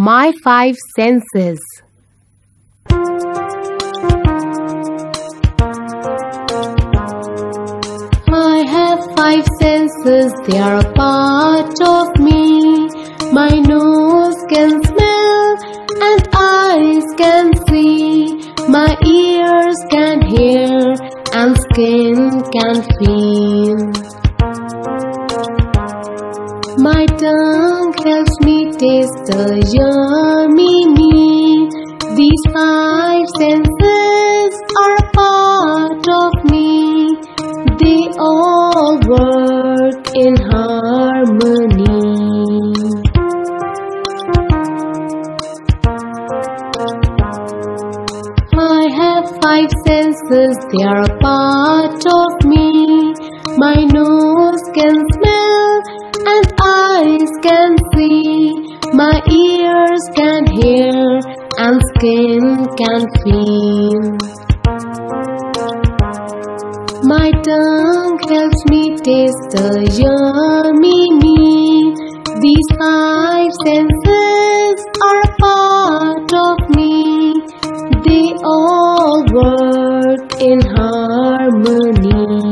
My five senses. I have five senses, they are a part of me. My nose can smell and eyes can see. My ears can hear and skin can feel. My tongue helps me taste the yummy meat. These five senses are a part of me. They all work in harmony. I have five senses, they are a part of me. My nose can My ears can hear and skin can feel. My tongue helps me taste the yummy. These five senses are part of me. They all work in harmony.